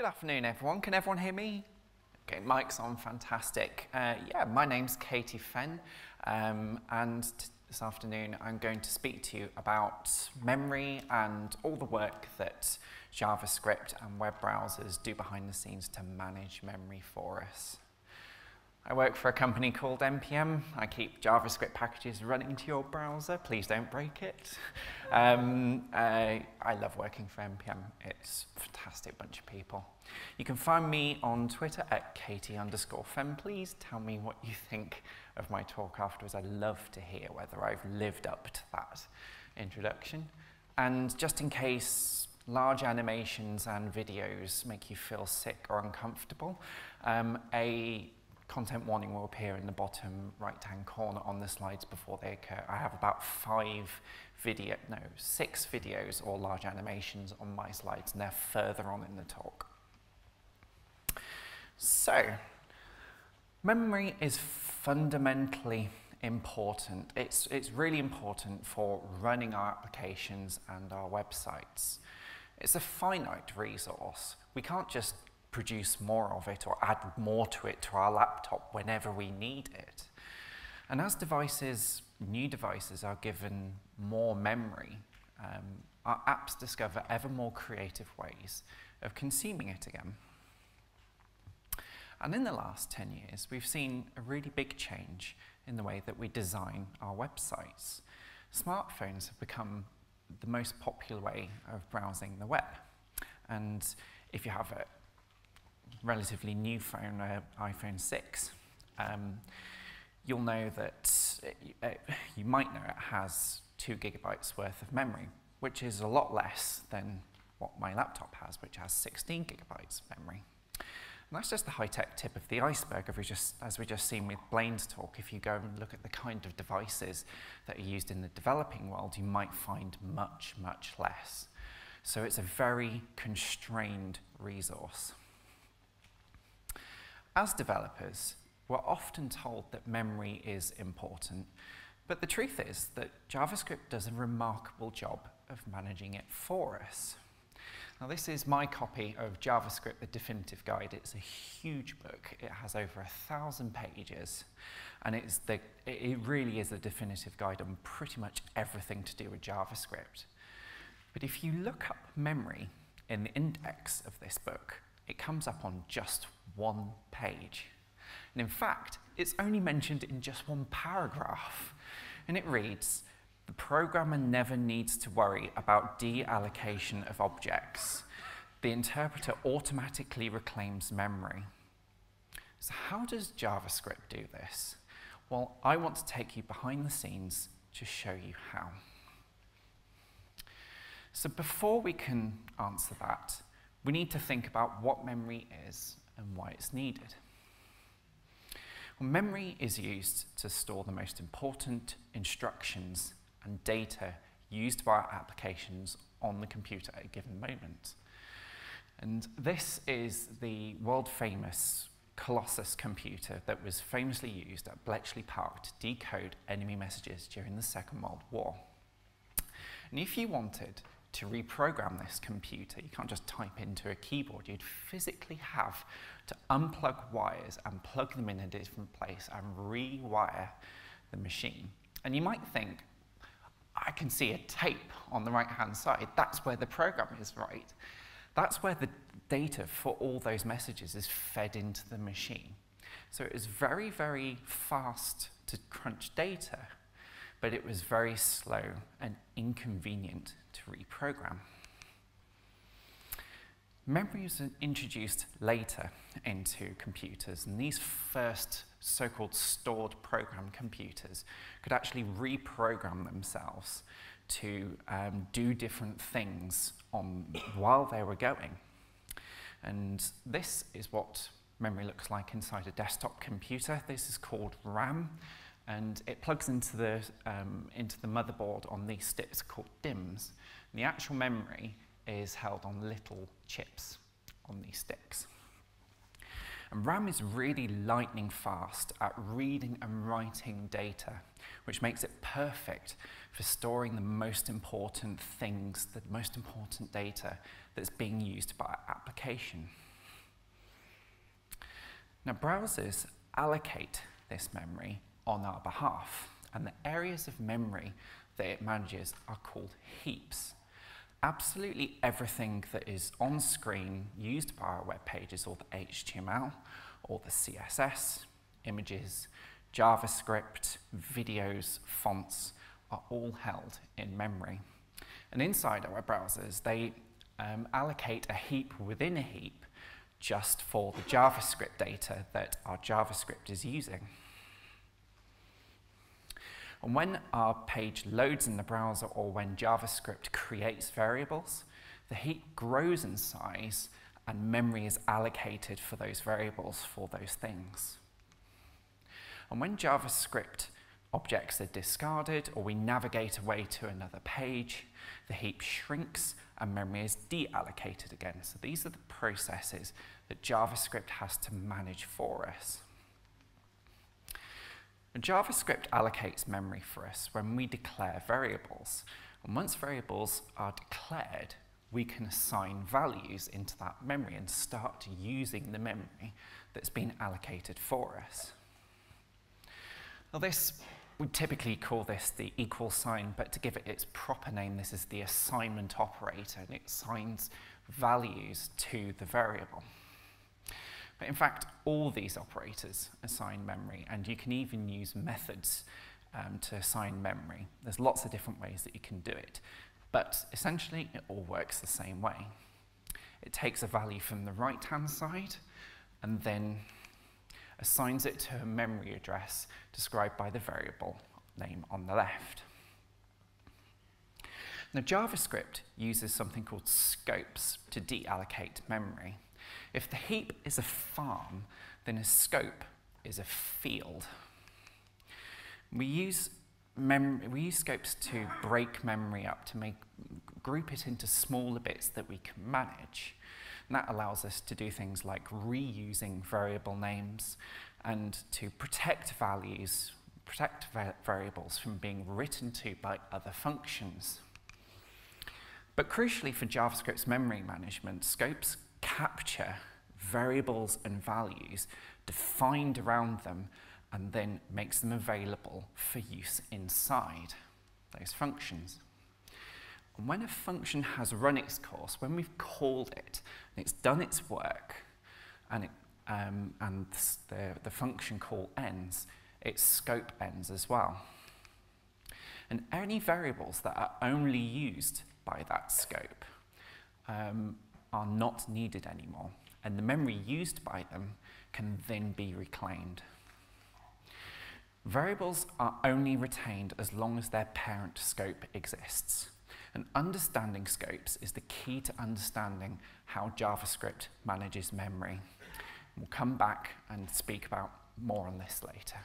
Good afternoon, everyone. Can everyone hear me? Okay, mic's on, fantastic. Uh, yeah, my name's Katie Fenn, um, and this afternoon I'm going to speak to you about memory and all the work that JavaScript and web browsers do behind the scenes to manage memory for us. I work for a company called NPM. I keep JavaScript packages running to your browser. Please don't break it. Um, I, I love working for NPM. It's a fantastic bunch of people. You can find me on Twitter at Katie underscore Fenn. Please tell me what you think of my talk afterwards. I'd love to hear whether I've lived up to that introduction. And just in case large animations and videos make you feel sick or uncomfortable, um, a content warning will appear in the bottom right-hand corner on the slides before they occur. I have about five video, no, six videos or large animations on my slides, and they're further on in the talk. So, memory is fundamentally important. It's, it's really important for running our applications and our websites. It's a finite resource. We can't just produce more of it or add more to it to our laptop whenever we need it. And as devices, new devices are given more memory, um, our apps discover ever more creative ways of consuming it again. And in the last 10 years, we've seen a really big change in the way that we design our websites. Smartphones have become the most popular way of browsing the web. And if you have a relatively new phone, uh, iPhone 6, um, you'll know that it, uh, you might know it has two gigabytes worth of memory, which is a lot less than what my laptop has, which has 16 gigabytes of memory. And that's just the high-tech tip of the iceberg, if we just, as we just seen with Blaine's talk. If you go and look at the kind of devices that are used in the developing world, you might find much, much less. So it's a very constrained resource. As developers, we're often told that memory is important, but the truth is that JavaScript does a remarkable job of managing it for us. Now this is my copy of JavaScript, the definitive guide. It's a huge book. It has over a thousand pages, and it's the, it really is a definitive guide on pretty much everything to do with JavaScript. But if you look up memory in the index of this book, it comes up on just one page. And in fact, it's only mentioned in just one paragraph. And it reads, the programmer never needs to worry about deallocation of objects. The interpreter automatically reclaims memory. So how does JavaScript do this? Well, I want to take you behind the scenes to show you how. So before we can answer that, we need to think about what memory is and why it's needed. Well, memory is used to store the most important instructions and data used by our applications on the computer at a given moment. And this is the world famous Colossus computer that was famously used at Bletchley Park to decode enemy messages during the Second World War. And if you wanted to reprogram this computer. You can't just type into a keyboard. You'd physically have to unplug wires and plug them in a different place and rewire the machine. And you might think, I can see a tape on the right-hand side. That's where the program is, right? That's where the data for all those messages is fed into the machine. So it is very, very fast to crunch data, but it was very slow and inconvenient to reprogram. Memory was introduced later into computers, and these first so-called stored program computers could actually reprogram themselves to um, do different things on, while they were going. And this is what memory looks like inside a desktop computer. This is called RAM, and it plugs into the, um, into the motherboard on these sticks called DIMMs. And the actual memory is held on little chips on these sticks. And RAM is really lightning fast at reading and writing data, which makes it perfect for storing the most important things, the most important data that's being used by our application. Now, browsers allocate this memory on our behalf, and the areas of memory that it manages are called heaps. Absolutely everything that is on screen used by our web pages, or the HTML, or the CSS, images, JavaScript, videos, fonts, are all held in memory. And inside our web browsers, they um, allocate a heap within a heap just for the JavaScript data that our JavaScript is using. And when our page loads in the browser or when JavaScript creates variables, the heap grows in size and memory is allocated for those variables for those things. And when JavaScript objects are discarded or we navigate away to another page, the heap shrinks and memory is deallocated again. So these are the processes that JavaScript has to manage for us. And JavaScript allocates memory for us when we declare variables. And once variables are declared, we can assign values into that memory and start using the memory that's been allocated for us. Now this, we typically call this the equal sign, but to give it its proper name, this is the assignment operator, and it assigns values to the variable. But in fact, all these operators assign memory, and you can even use methods um, to assign memory. There's lots of different ways that you can do it, but essentially it all works the same way. It takes a value from the right-hand side and then assigns it to a memory address described by the variable name on the left. Now, JavaScript uses something called scopes to deallocate memory. If the heap is a farm, then a scope is a field. We use, we use scopes to break memory up, to make, group it into smaller bits that we can manage. And that allows us to do things like reusing variable names and to protect values, protect va variables from being written to by other functions. But crucially for JavaScript's memory management, scopes capture variables and values defined around them and then makes them available for use inside those functions. And when a function has run its course, when we've called it, and it's done its work, and, it, um, and the, the function call ends, its scope ends as well. And any variables that are only used by that scope um, are not needed anymore, and the memory used by them can then be reclaimed. Variables are only retained as long as their parent scope exists. And understanding scopes is the key to understanding how JavaScript manages memory. We'll come back and speak about more on this later.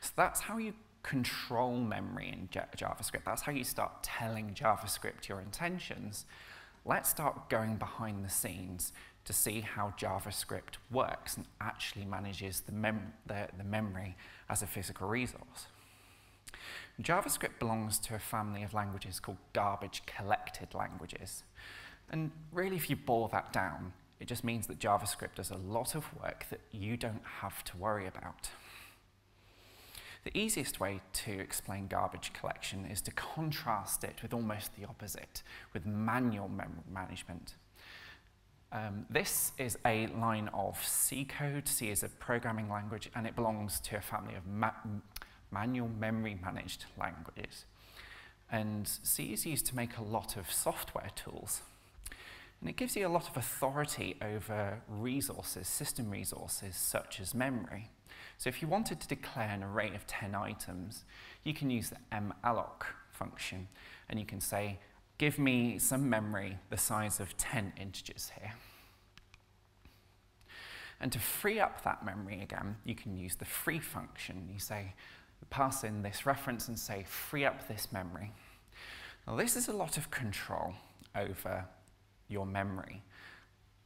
So that's how you control memory in JavaScript. That's how you start telling JavaScript your intentions. Let's start going behind the scenes to see how JavaScript works and actually manages the, mem the, the memory as a physical resource. JavaScript belongs to a family of languages called garbage collected languages. And really, if you boil that down, it just means that JavaScript does a lot of work that you don't have to worry about. The easiest way to explain garbage collection is to contrast it with almost the opposite, with manual memory management. Um, this is a line of C code. C is a programming language, and it belongs to a family of ma manual memory managed languages. And C is used to make a lot of software tools. And it gives you a lot of authority over resources, system resources, such as memory. So if you wanted to declare an array of 10 items, you can use the malloc function, and you can say, give me some memory the size of 10 integers here. And to free up that memory again, you can use the free function. You say, pass in this reference and say, free up this memory. Now, this is a lot of control over your memory,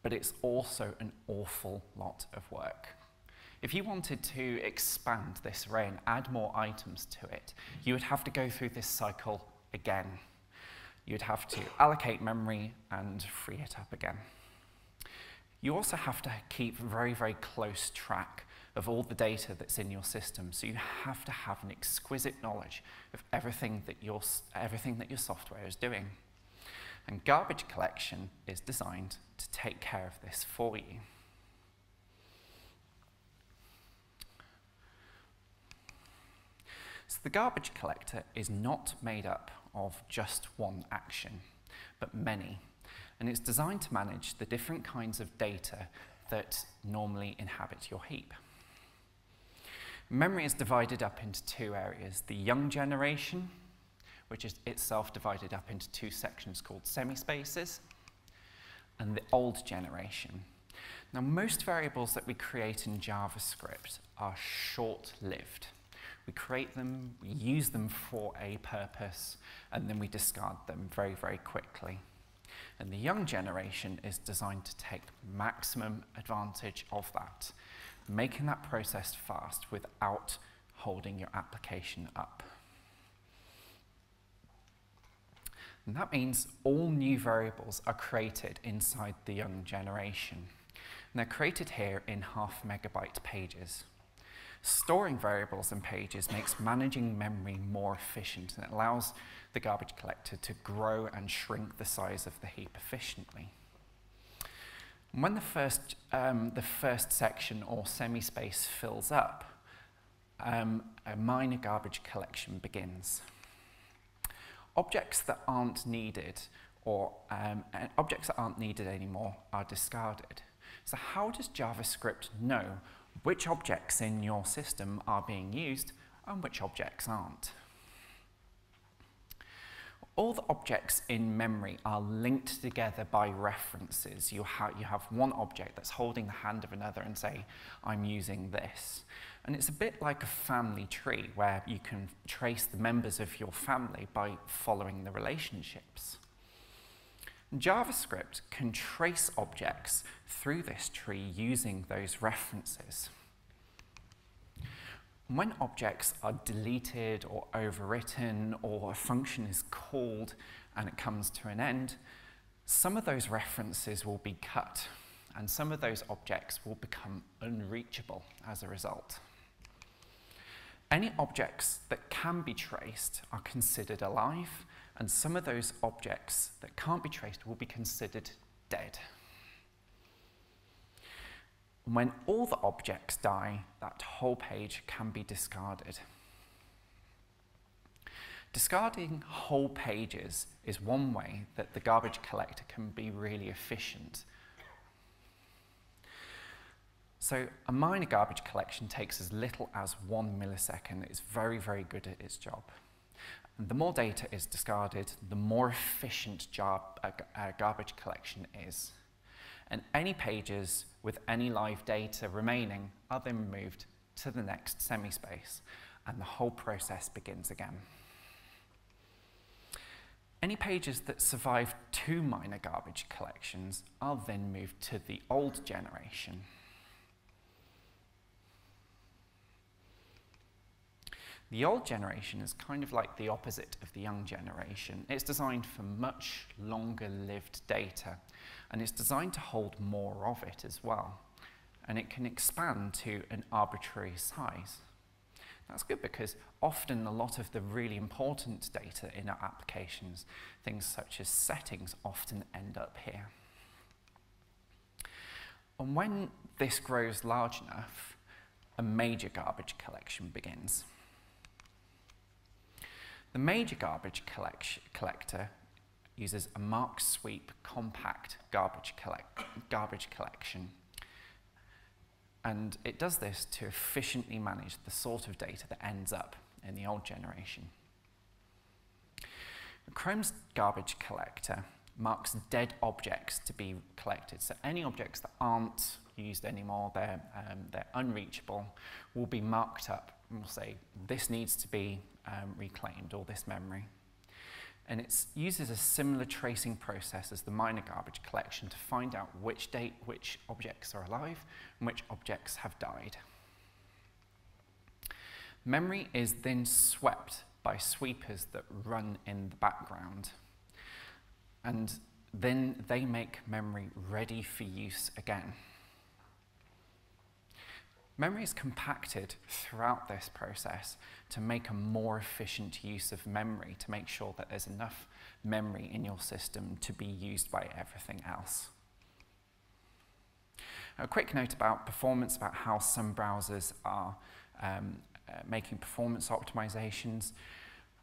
but it's also an awful lot of work. If you wanted to expand this array and add more items to it, you would have to go through this cycle again. You'd have to allocate memory and free it up again. You also have to keep very, very close track of all the data that's in your system. So you have to have an exquisite knowledge of everything that your, everything that your software is doing. And garbage collection is designed to take care of this for you. So the garbage collector is not made up of just one action, but many. And it's designed to manage the different kinds of data that normally inhabit your heap. Memory is divided up into two areas, the young generation, which is itself divided up into two sections called semispaces, and the old generation. Now, most variables that we create in JavaScript are short-lived. We create them, we use them for a purpose, and then we discard them very, very quickly. And the young generation is designed to take maximum advantage of that, making that process fast without holding your application up. And that means all new variables are created inside the young generation. And they're created here in half megabyte pages. Storing variables in pages makes managing memory more efficient and it allows the garbage collector to grow and shrink the size of the heap efficiently. When the first, um, the first section or semi-space fills up, um, a minor garbage collection begins. Objects that aren't needed or um, objects that aren't needed anymore are discarded. So how does JavaScript know which objects in your system are being used and which objects aren't. All the objects in memory are linked together by references. You, ha you have one object that's holding the hand of another and say, I'm using this. And it's a bit like a family tree where you can trace the members of your family by following the relationships. JavaScript can trace objects through this tree using those references. When objects are deleted or overwritten or a function is called and it comes to an end, some of those references will be cut and some of those objects will become unreachable as a result. Any objects that can be traced are considered alive and some of those objects that can't be traced will be considered dead. When all the objects die, that whole page can be discarded. Discarding whole pages is one way that the garbage collector can be really efficient. So a minor garbage collection takes as little as one millisecond. It's very, very good at its job. And the more data is discarded, the more efficient job a, a garbage collection is. And any pages with any live data remaining are then moved to the next semi-space, and the whole process begins again. Any pages that survive two minor garbage collections are then moved to the old generation. The old generation is kind of like the opposite of the young generation. It's designed for much longer lived data, and it's designed to hold more of it as well. And it can expand to an arbitrary size. That's good because often a lot of the really important data in our applications, things such as settings, often end up here. And when this grows large enough, a major garbage collection begins. The major garbage collector uses a mark sweep compact garbage, collect garbage collection. And it does this to efficiently manage the sort of data that ends up in the old generation. Chrome's garbage collector marks dead objects to be collected. So any objects that aren't used anymore, they're, um, they're unreachable, will be marked up and we'll say this needs to be um, reclaimed, all this memory. And it uses a similar tracing process as the minor garbage collection to find out which date which objects are alive and which objects have died. Memory is then swept by sweepers that run in the background. And then they make memory ready for use again. Memory is compacted throughout this process to make a more efficient use of memory, to make sure that there's enough memory in your system to be used by everything else. A quick note about performance, about how some browsers are um, uh, making performance optimizations.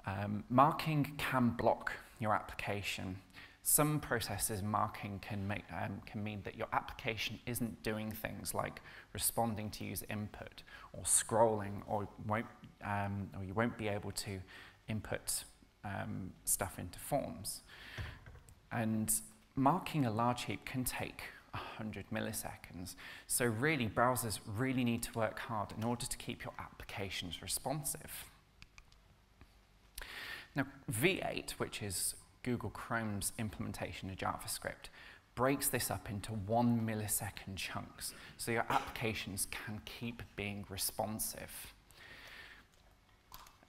Um, marking can block your application some processes marking can, make, um, can mean that your application isn't doing things like responding to user input or scrolling or, won't, um, or you won't be able to input um, stuff into forms. And marking a large heap can take 100 milliseconds. So really, browsers really need to work hard in order to keep your applications responsive. Now, V8, which is Google Chrome's implementation of JavaScript breaks this up into one millisecond chunks so your applications can keep being responsive.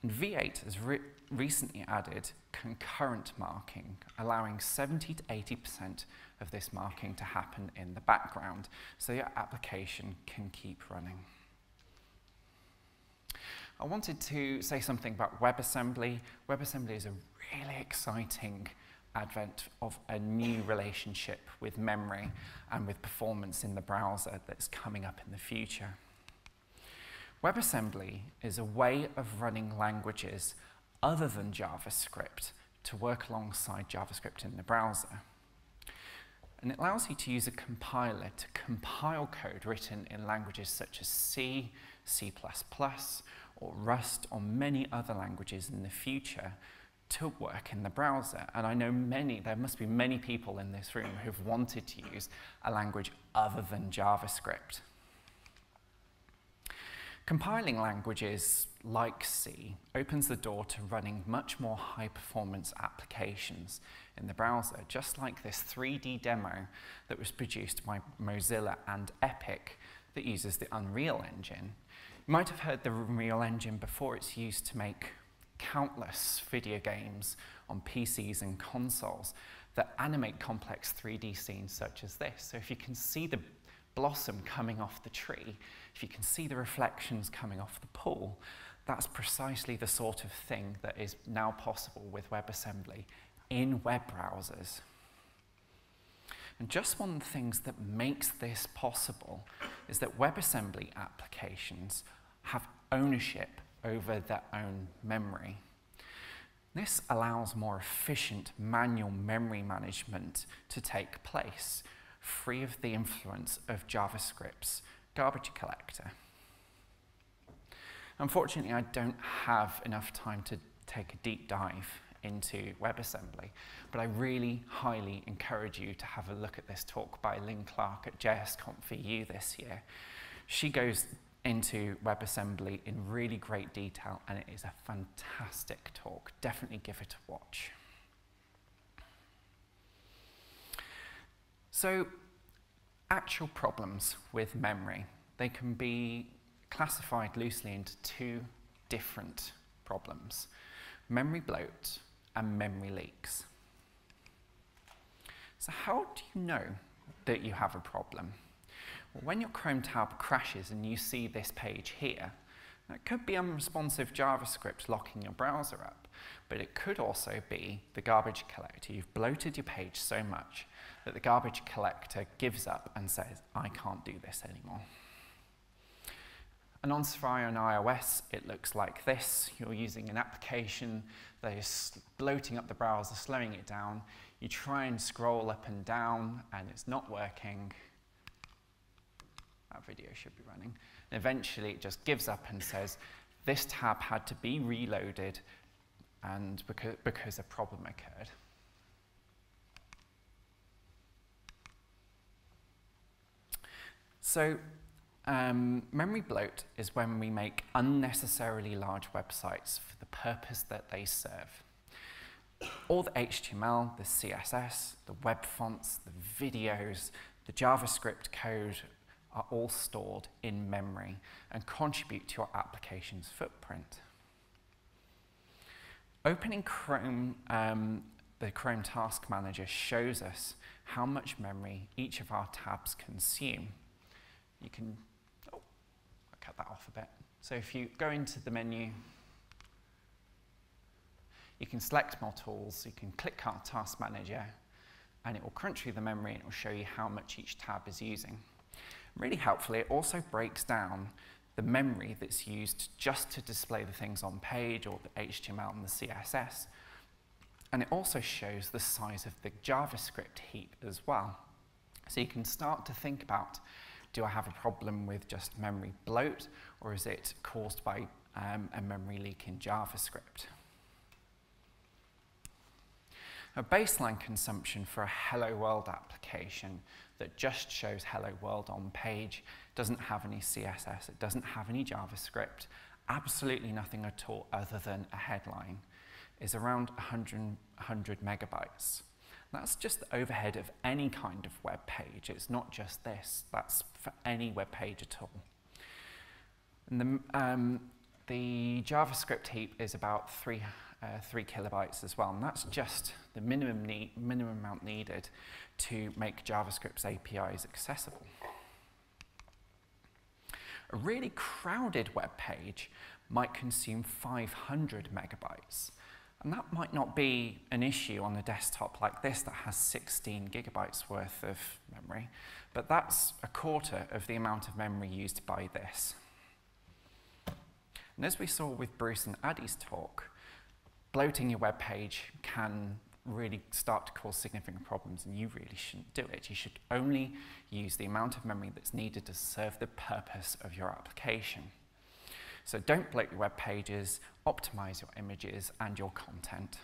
And V8 has re recently added concurrent marking, allowing 70 to 80% of this marking to happen in the background so your application can keep running. I wanted to say something about WebAssembly. WebAssembly is a really exciting advent of a new relationship with memory and with performance in the browser that's coming up in the future. WebAssembly is a way of running languages other than JavaScript to work alongside JavaScript in the browser. And it allows you to use a compiler to compile code written in languages such as C, C++, or Rust, or many other languages in the future to work in the browser. And I know many, there must be many people in this room who've wanted to use a language other than JavaScript. Compiling languages like C opens the door to running much more high performance applications in the browser, just like this 3D demo that was produced by Mozilla and Epic that uses the Unreal Engine. You might have heard the Unreal Engine before it's used to make countless video games on PCs and consoles that animate complex 3D scenes such as this. So if you can see the blossom coming off the tree, if you can see the reflections coming off the pool, that's precisely the sort of thing that is now possible with WebAssembly in web browsers. And just one of the things that makes this possible is that WebAssembly applications have ownership over their own memory. This allows more efficient manual memory management to take place, free of the influence of JavaScript's garbage collector. Unfortunately, I don't have enough time to take a deep dive into WebAssembly, but I really highly encourage you to have a look at this talk by Lin Clark at JSConf EU this year. She goes into WebAssembly in really great detail, and it is a fantastic talk. Definitely give it a watch. So, actual problems with memory, they can be classified loosely into two different problems, memory bloat and memory leaks. So how do you know that you have a problem? When your Chrome tab crashes and you see this page here, it could be unresponsive JavaScript locking your browser up, but it could also be the garbage collector. You've bloated your page so much that the garbage collector gives up and says, I can't do this anymore. And on Safari on iOS, it looks like this. You're using an application that is bloating up the browser, slowing it down. You try and scroll up and down, and it's not working that video should be running. And eventually it just gives up and says, this tab had to be reloaded and because, because a problem occurred. So um, memory bloat is when we make unnecessarily large websites for the purpose that they serve. All the HTML, the CSS, the web fonts, the videos, the JavaScript code, are all stored in memory and contribute to your application's footprint. Opening Chrome, um, the Chrome Task Manager shows us how much memory each of our tabs consume. You can, oh, I'll cut that off a bit. So if you go into the menu, you can select more tools, you can click on Task Manager, and it will crunch through the memory and it will show you how much each tab is using. Really helpfully, it also breaks down the memory that's used just to display the things on page or the HTML and the CSS. And it also shows the size of the JavaScript heap as well. So you can start to think about, do I have a problem with just memory bloat, or is it caused by um, a memory leak in JavaScript? A baseline consumption for a Hello World application that just shows Hello World on page, doesn't have any CSS, it doesn't have any JavaScript, absolutely nothing at all other than a headline, is around 100, 100 megabytes. That's just the overhead of any kind of web page. It's not just this. That's for any web page at all. And the, um, the JavaScript heap is about three, uh, three kilobytes as well, and that's just the minimum, need, minimum amount needed to make JavaScript's APIs accessible. A really crowded web page might consume 500 megabytes. And that might not be an issue on a desktop like this that has 16 gigabytes worth of memory, but that's a quarter of the amount of memory used by this. And as we saw with Bruce and Addy's talk, bloating your web page can really start to cause significant problems and you really shouldn't do it. You should only use the amount of memory that's needed to serve the purpose of your application. So don't bloat your web pages, optimize your images and your content.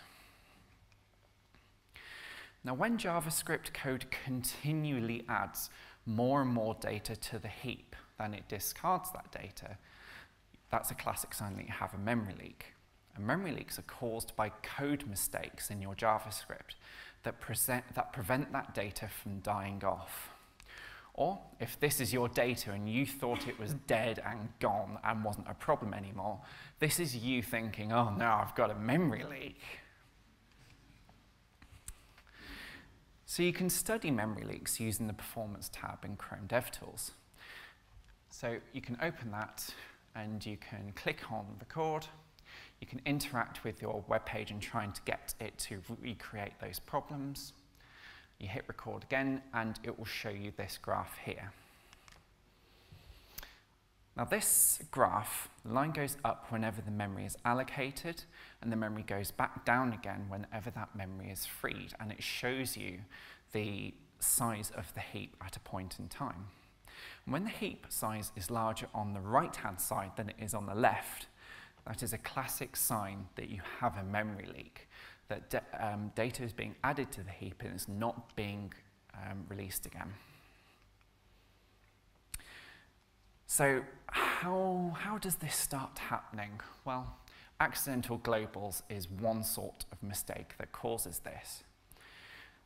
Now when JavaScript code continually adds more and more data to the heap than it discards that data, that's a classic sign that you have a memory leak. And memory leaks are caused by code mistakes in your JavaScript that, present, that prevent that data from dying off. Or if this is your data and you thought it was dead and gone and wasn't a problem anymore, this is you thinking, oh no, I've got a memory leak. So you can study memory leaks using the Performance tab in Chrome DevTools. So you can open that and you can click on Record, you can interact with your web page and trying to get it to recreate those problems. You hit record again and it will show you this graph here. Now this graph, the line goes up whenever the memory is allocated and the memory goes back down again whenever that memory is freed and it shows you the size of the heap at a point in time. When the heap size is larger on the right hand side than it is on the left, that is a classic sign that you have a memory leak, that um, data is being added to the heap and it's not being um, released again. So how, how does this start happening? Well, accidental globals is one sort of mistake that causes this.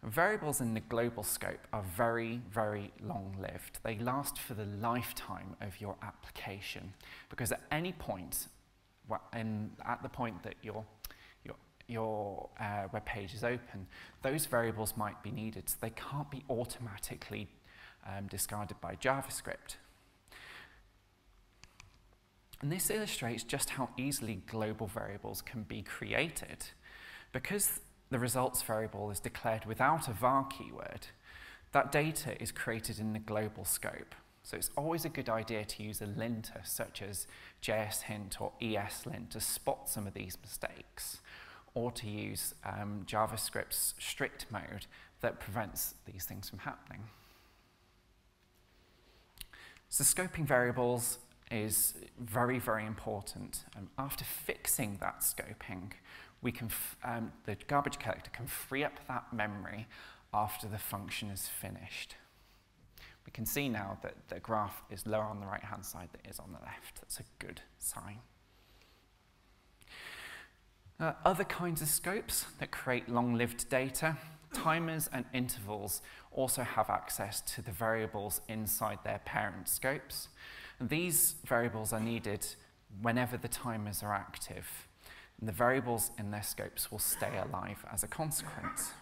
Variables in the global scope are very, very long-lived. They last for the lifetime of your application because at any point and at the point that your, your, your uh, web page is open, those variables might be needed. So they can't be automatically um, discarded by JavaScript. And this illustrates just how easily global variables can be created. Because the results variable is declared without a var keyword, that data is created in the global scope. So it's always a good idea to use a linter such as JSHint or ESLint to spot some of these mistakes, or to use um, JavaScript's strict mode that prevents these things from happening. So scoping variables is very, very important. Um, after fixing that scoping, we can um, the garbage collector can free up that memory after the function is finished. Can see now that the graph is lower on the right-hand side than it is on the left. That's a good sign. Uh, other kinds of scopes that create long-lived data, timers and intervals also have access to the variables inside their parent scopes. And these variables are needed whenever the timers are active. and the variables in their scopes will stay alive as a consequence.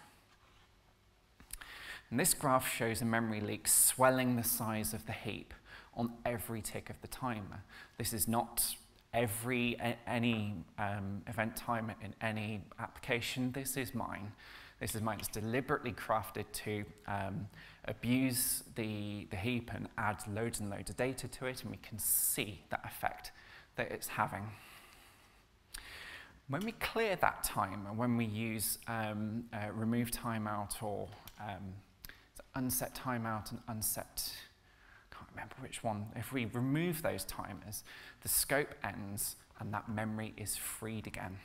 And this graph shows a memory leak swelling the size of the heap on every tick of the timer. This is not every any um, event timer in any application. This is mine. This is mine. It's deliberately crafted to um, abuse the, the heap and add loads and loads of data to it, and we can see that effect that it's having. When we clear that time, and when we use um, uh, remove timeout or um, unset timeout and unset, can't remember which one, if we remove those timers, the scope ends and that memory is freed again.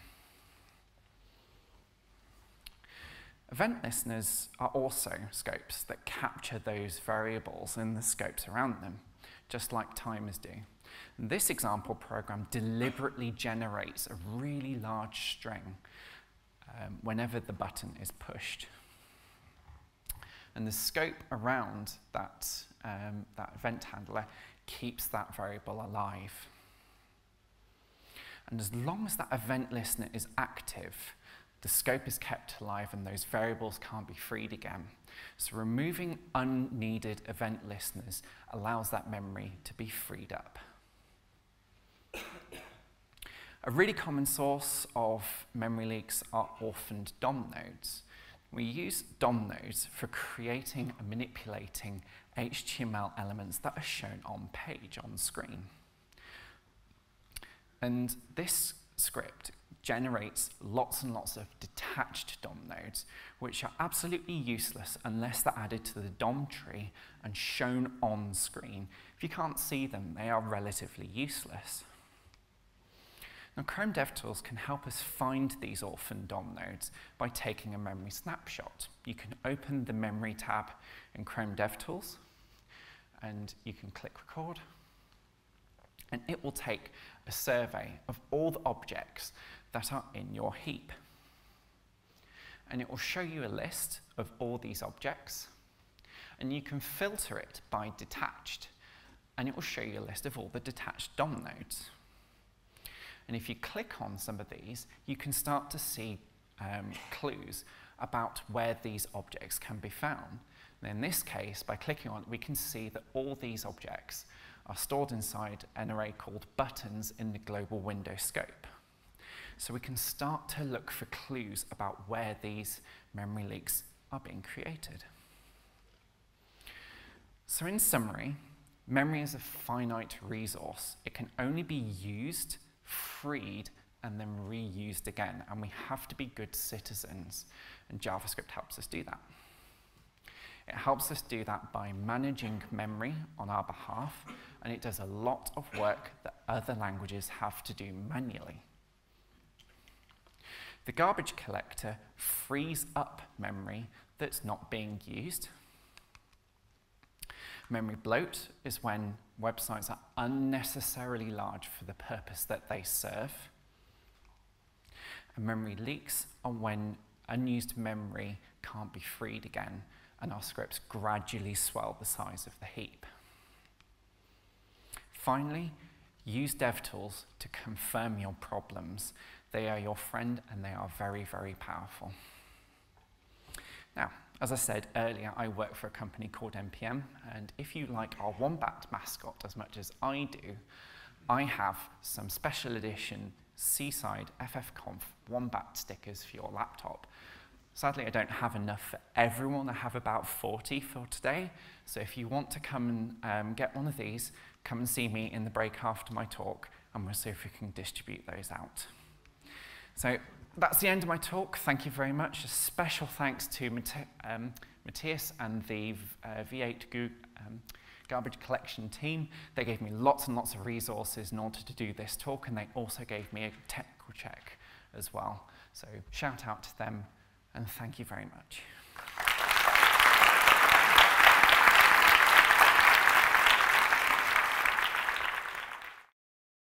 Event listeners are also scopes that capture those variables in the scopes around them, just like timers do. This example program deliberately generates a really large string um, whenever the button is pushed. And the scope around that, um, that event handler keeps that variable alive. And as long as that event listener is active, the scope is kept alive and those variables can't be freed again. So removing unneeded event listeners allows that memory to be freed up. A really common source of memory leaks are orphaned DOM nodes. We use DOM nodes for creating and manipulating HTML elements that are shown on page, on screen. And this script generates lots and lots of detached DOM nodes, which are absolutely useless unless they're added to the DOM tree and shown on screen. If you can't see them, they are relatively useless. Now, Chrome DevTools can help us find these orphan DOM nodes by taking a memory snapshot. You can open the Memory tab in Chrome DevTools, and you can click Record, and it will take a survey of all the objects that are in your heap. And it will show you a list of all these objects, and you can filter it by detached, and it will show you a list of all the detached DOM nodes. And if you click on some of these, you can start to see um, clues about where these objects can be found. And in this case, by clicking on it, we can see that all these objects are stored inside an array called buttons in the global window scope. So we can start to look for clues about where these memory leaks are being created. So in summary, memory is a finite resource. It can only be used, freed, and then reused again. And we have to be good citizens. And JavaScript helps us do that. It helps us do that by managing memory on our behalf, and it does a lot of work that other languages have to do manually. The garbage collector frees up memory that's not being used. Memory bloat is when websites are unnecessarily large for the purpose that they serve. And memory leaks are when unused memory can't be freed again and our scripts gradually swell the size of the heap. Finally, use DevTools to confirm your problems. They are your friend and they are very, very powerful. Now, as I said earlier, I work for a company called NPM, and if you like our Wombat mascot as much as I do, I have some special edition Seaside FFconf Wombat stickers for your laptop Sadly, I don't have enough for everyone. I have about 40 for today. So if you want to come and um, get one of these, come and see me in the break after my talk, and we'll see if we can distribute those out. So that's the end of my talk. Thank you very much. A special thanks to Mate um, Matthias and the uh, V8 Google, um, garbage collection team. They gave me lots and lots of resources in order to do this talk, and they also gave me a technical check as well. So shout out to them, and thank you very much.